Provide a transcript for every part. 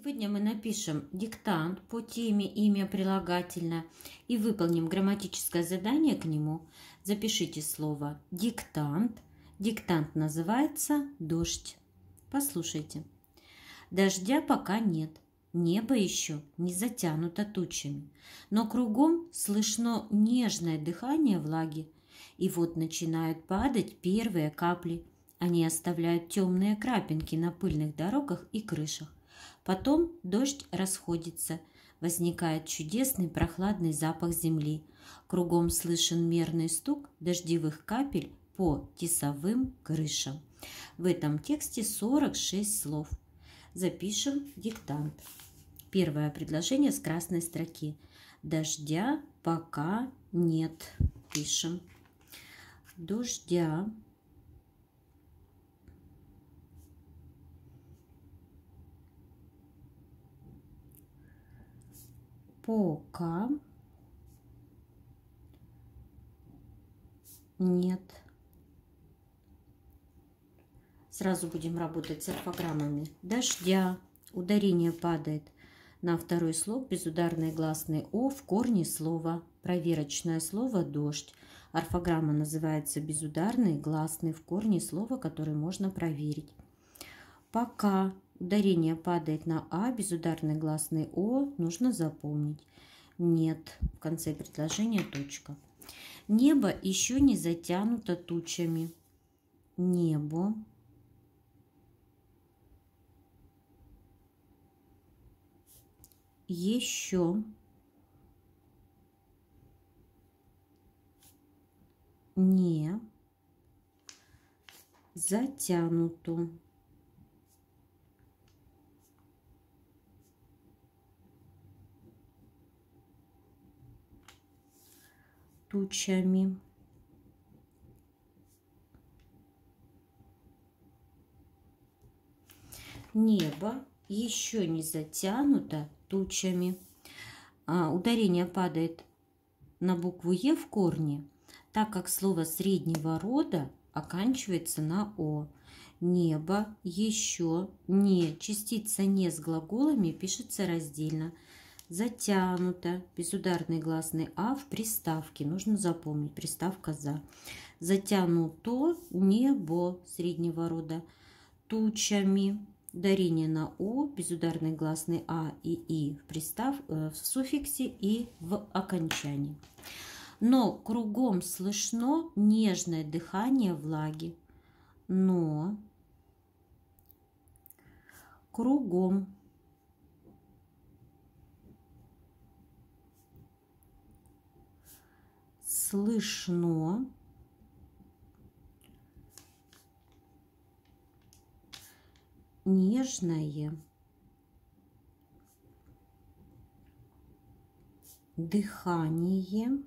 Сегодня мы напишем диктант по теме имя прилагательное и выполним грамматическое задание к нему. Запишите слово диктант. Диктант называется дождь. Послушайте. Дождя пока нет. Небо еще не затянуто тучами, но кругом слышно нежное дыхание влаги. И вот начинают падать первые капли. Они оставляют темные крапинки на пыльных дорогах и крышах. Потом дождь расходится, возникает чудесный прохладный запах земли. Кругом слышен мерный стук дождевых капель по тесовым крышам. В этом тексте 46 слов. Запишем диктант. Первое предложение с красной строки. Дождя пока нет. Пишем. Дождя пока нет. Сразу будем работать с орфограммами. Дождя. Ударение падает на второй слог безударный гласный О в корне слова. Проверочное слово «дождь». Орфограмма называется безударный гласный в корне слова, который можно проверить. Пока Ударение падает на А, безударный гласный О, нужно запомнить. Нет, в конце предложения точка. Небо еще не затянуто тучами. Небо. Еще не затянуто. Тучами. Небо еще не затянуто тучами. А, ударение падает на букву Е в корне, так как слово среднего рода оканчивается на О. Небо еще не. Частица не с глаголами пишется раздельно затянуто, безударный гласный А в приставке. Нужно запомнить, приставка «за». Затянуто небо среднего рода тучами. Дарение на О, безударный гласный А и И в, пристав, э, в суффиксе и в окончании. Но кругом слышно нежное дыхание влаги. Но кругом слышно. Нежное. Дыхание.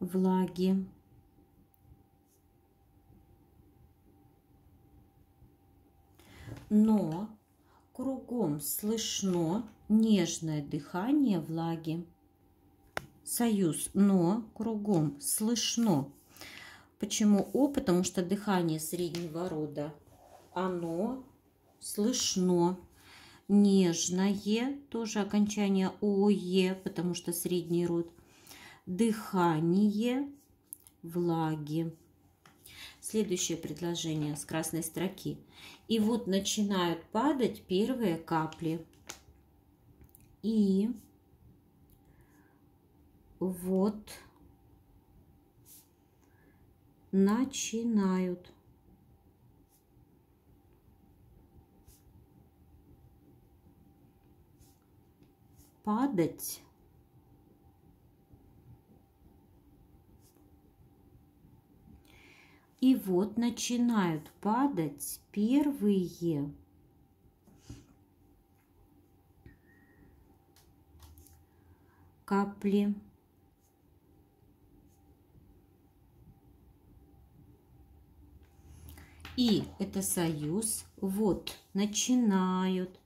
Влаги. Но Кругом слышно нежное дыхание влаги. Союз «но» кругом слышно. Почему «о»? Потому что дыхание среднего рода. Оно слышно. Нежное, тоже окончание «ое», потому что средний род. Дыхание влаги. Следующее предложение с красной строки. И вот начинают падать первые капли. И вот начинают падать И вот начинают падать первые капли. И это союз. Вот начинают.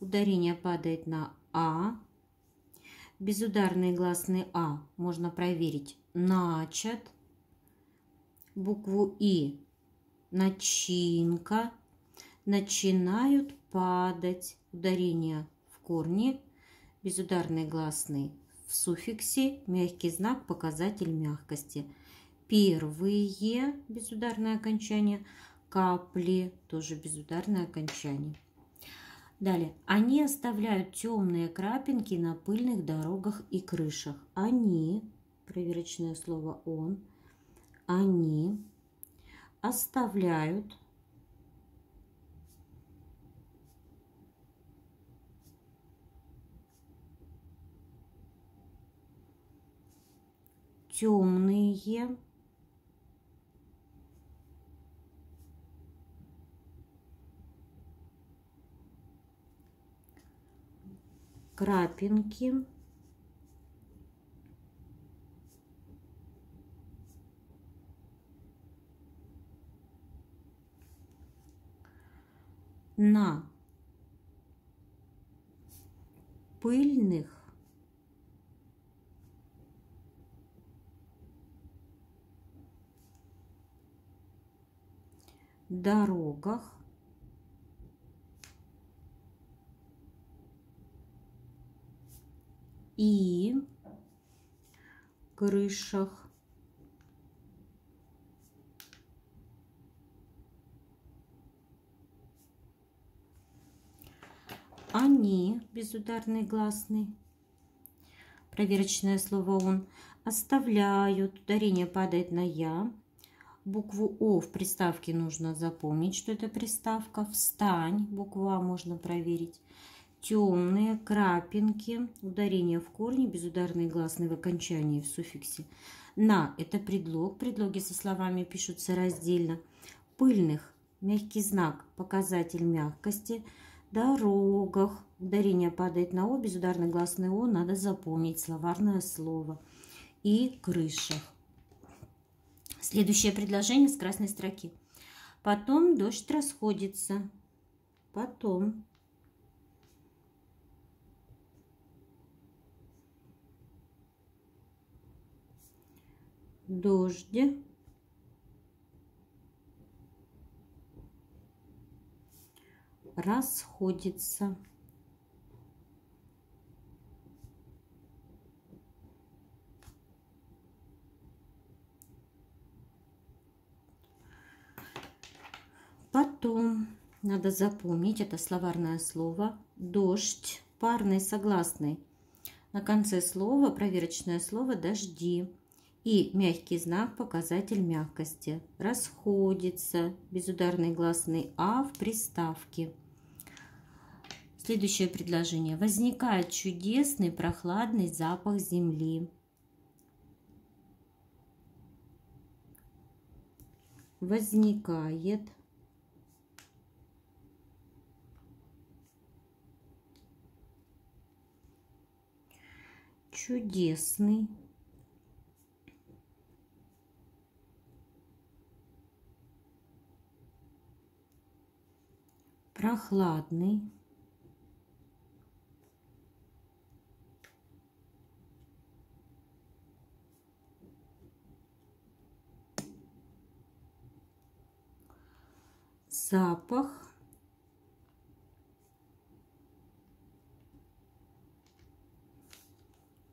Ударение падает на А. Безударный гласный А можно проверить. Начат букву И начинка, начинают падать. Ударение в корне, безударный гласный в суффиксе, мягкий знак, показатель мягкости. Первые безударное окончание, капли, тоже безударное окончание. Далее. Они оставляют темные крапинки на пыльных дорогах и крышах. Они, проверочное слово он, они оставляют темные крапинки на пыльных дорогах и крышах. Они, безударный гласный, проверочное слово он, оставляют, ударение падает на я. Букву О в приставке нужно запомнить, что это приставка. Встань, букву А можно проверить. Темные крапинки, ударение в корне, безударный гласный в окончании, в суффиксе. На – это предлог, предлоги со словами пишутся раздельно. Пыльных – мягкий знак, показатель мягкости – дорогах. Ударение падает на О, безударный гласный О, надо запомнить словарное слово. И крышах. Следующее предложение с красной строки. Потом дождь расходится. Потом. Дождь расходится. Потом надо запомнить это словарное слово дождь, парный согласный. На конце слова проверочное слово дожди. И мягкий знак – показатель мягкости. Расходится, безударный гласный А в приставке. Следующее предложение. Возникает чудесный прохладный запах земли. Возникает чудесный прохладный запах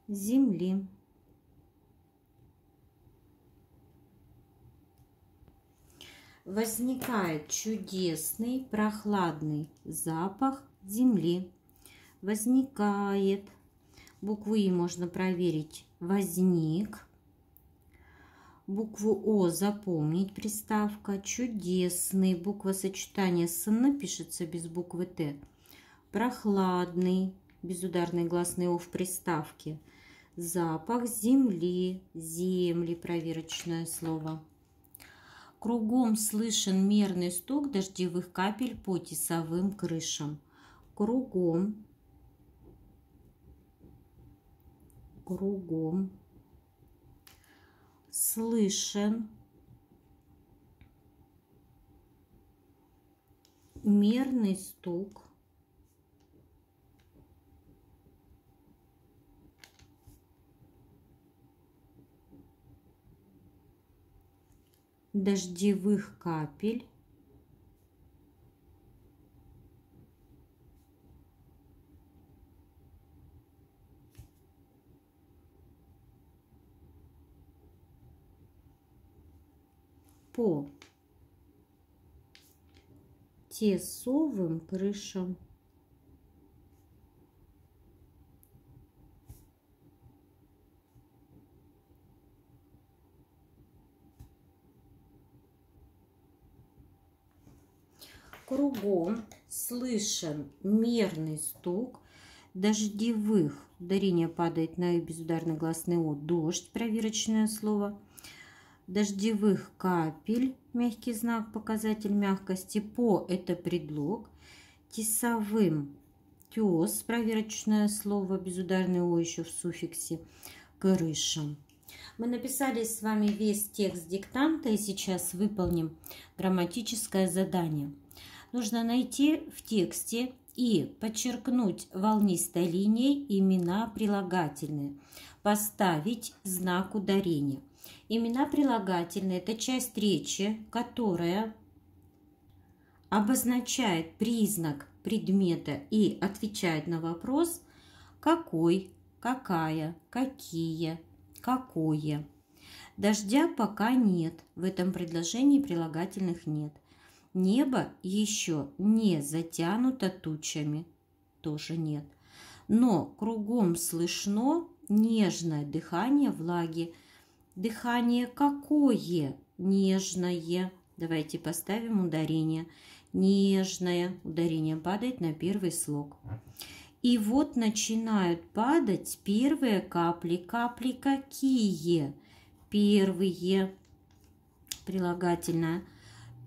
земли. Возникает чудесный прохладный запах земли. Возникает. Букву И можно проверить. Возник. Букву О запомнить приставка. Чудесный. Буква сочетания с Н пишется без буквы Т. Прохладный. Безударный гласный О в приставке. Запах земли. Земли. Проверочное слово. Кругом слышен мерный стук дождевых капель по тесовым крышам. Кругом. Кругом слышен. Мерный стук. Дождевых капель по тесовым крышам. Кругом слышен мерный стук дождевых. Ударение падает на безударный гласный О. Дождь, проверочное слово. Дождевых капель, мягкий знак, показатель мягкости. По – это предлог. Тесовым тес, проверочное слово, безударный О еще в суффиксе. Крышам. Мы написали с вами весь текст диктанта и сейчас выполним грамматическое задание нужно найти в тексте и подчеркнуть волнистой линией имена прилагательные, поставить знак ударения. Имена прилагательные – это часть речи, которая обозначает признак предмета и отвечает на вопрос «какой», «какая», «какие», «какое». Дождя пока нет, в этом предложении прилагательных нет – Небо еще не затянуто тучами, тоже нет. Но кругом слышно нежное дыхание влаги. Дыхание какое? Нежное. Давайте поставим ударение. Нежное. Ударение падает на первый слог. И вот начинают падать первые капли. Капли какие? Первые. Прилагательное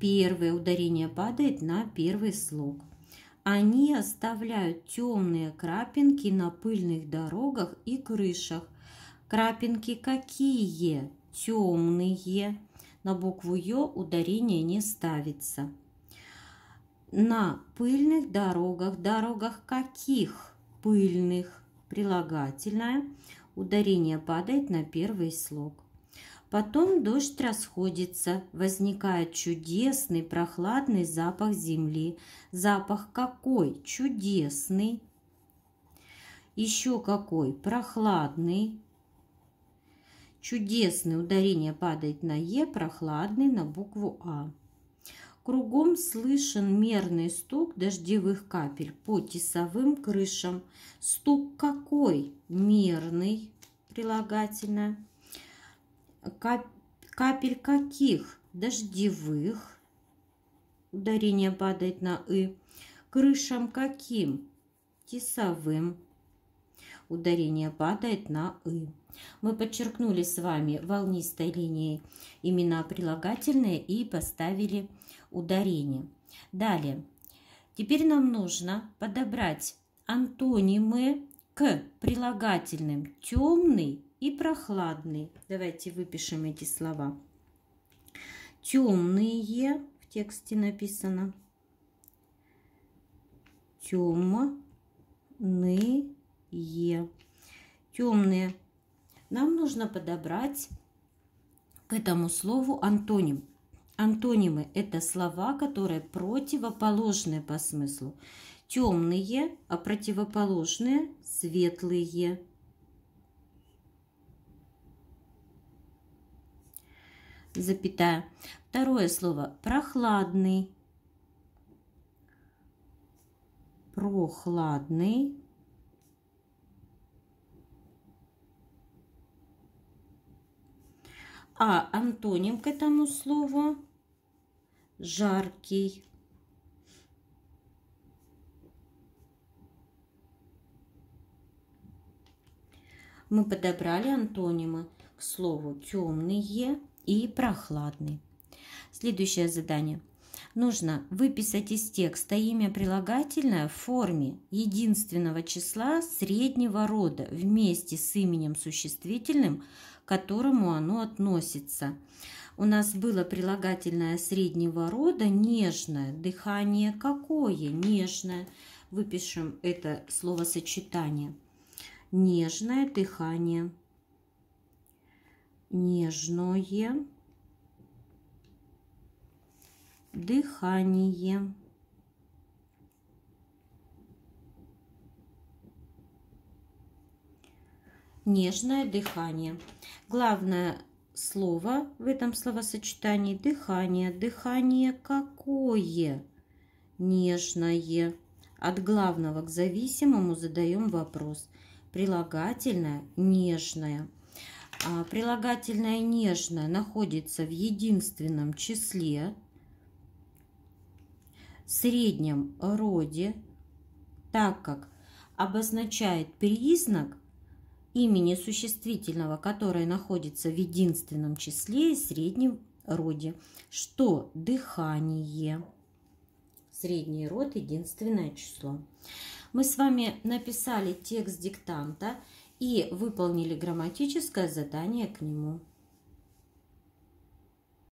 Первое ударение падает на первый слог. Они оставляют темные крапинки на пыльных дорогах и крышах. Крапинки какие? Темные. На букву Ё ударение не ставится. На пыльных дорогах. Дорогах каких? Пыльных. Прилагательное. Ударение падает на первый слог. Потом дождь расходится, возникает чудесный прохладный запах земли. Запах какой? Чудесный. Еще какой? Прохладный. Чудесный ударение падает на Е, прохладный на букву А. Кругом слышен мерный стук дождевых капель по тесовым крышам. Стук какой? Мерный, прилагательное капель каких? Дождевых. Ударение падает на «ы». Крышам каким? Тесовым. Ударение падает на «ы». Мы подчеркнули с вами волнистой линией имена прилагательные и поставили ударение. Далее. Теперь нам нужно подобрать антонимы к прилагательным темный и прохладный. Давайте выпишем эти слова. Темные в тексте написано. Темные. Темные. Нам нужно подобрать к этому слову антоним. Антонимы – это слова, которые противоположные по смыслу. Темные, а противоположные – светлые. запятая. Второе слово прохладный. Прохладный. А антоним к этому слову жаркий. Мы подобрали антонимы к слову темные, и прохладный. Следующее задание. Нужно выписать из текста имя прилагательное в форме единственного числа среднего рода вместе с именем существительным, к которому оно относится. У нас было прилагательное среднего рода нежное. Дыхание какое? Нежное. Выпишем это словосочетание. Нежное дыхание нежное дыхание. Нежное дыхание. Главное слово в этом словосочетании – дыхание. Дыхание какое? Нежное. От главного к зависимому задаем вопрос. Прилагательное – нежное. А прилагательное нежное находится в единственном числе, среднем роде, так как обозначает признак имени существительного, которое находится в единственном числе и среднем роде, что дыхание. Средний род – единственное число. Мы с вами написали текст диктанта и выполнили грамматическое задание к нему.